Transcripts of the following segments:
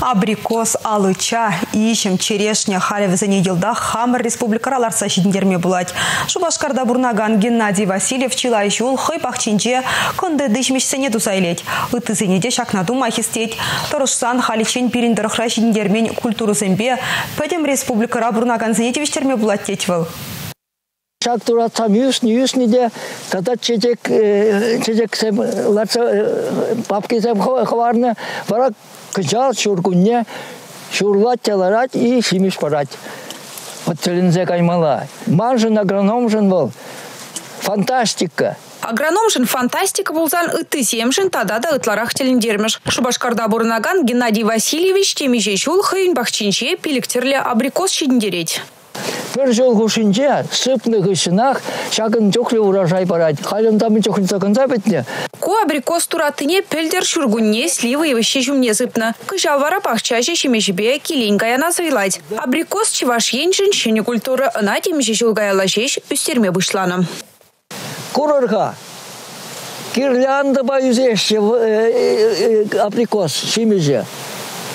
Абрикос, алыча, ишем, черешня, халевізіне елда хамыр республикаралар сашидіндерме булать. Шубашкарда бурнаган Геннадий Васильев чилай жул хой пахчинче конды дышмешсене тусайлет. Үтізіне де шакнаду махистет. Торышсан халичен пиріндір храшидіндермен культурусембе пәдем республикара бурнаган зенетевіштерме булать тетвыл. Шак туратсам юсни юсни де тата чечек чечек сем латса папки сем хварны бара кычал шургунне шурлат теларат и шимиш парать. Вот целинзе каймала. Манжын агрономжын был. Фантастика. Агрономшин фантастика булзан ытты семшин тада да ытларах телендермеш. Шубашкарда бурнаган Геннадий Васильевич темиже шул хыйн бахчинче пиликтерле абрикос щедіндереть. Бір жыл хушинче сыпны гышынах шагын чохле урожай барать. Халым там чохле законца бетне. Ку абрикос туратыне пельдер шургунне сливы евище жумне зыпна. Кыжал вара пахчаже шемешбе килень гаяна сайлать. Абрикос чеваш еншин шене культура ына жыл гаяла жеш үстерме бұшланы. Курорга. Гирлянда ба юзеще абрикос шимеже.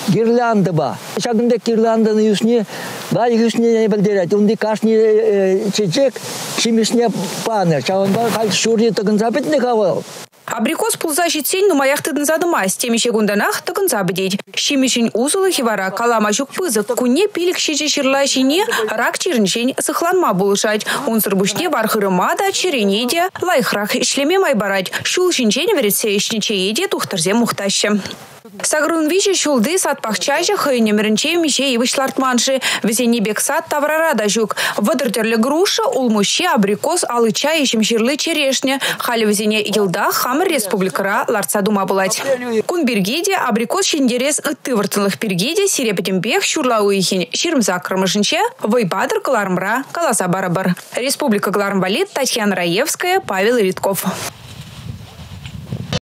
Гирлянда ба. Шагында гирлянданы юсне Бай юсне білдерет. Унди кашни чечек шимешне паны. Чаванба кал шурни тагын запетне кавал. Абрикос пулза житсен нумаях тыдын задымас, темеше гунданах тыгын забыдеть. Шимешін узылы хивара калама жүк пызык, куне пилік шеже шырла жине рак черншен сыхланма булышать. Он сырбушне вархырыма да черене де лайхрах ишлеме майбарать. Шул шинчен веретсе еде мухтаще. Сагрун виже шулды сат пахчажы хыйне мірінче мише ивышлартманшы. Везене сат таврара жүк. Вадыртерлі груша, улмуще, абрикос, алыча ешім жирлы черешня. Халі везене елда хамыр республикара ларца дума булать. Кун абрикос шендерес ытты выртынлых бергеде сирепетембех шурла уихин ширмза кырмышынче вайбадыр калармра каласа барабар. Республика Глармбалит Татьяна Раевская, Павел Ритков.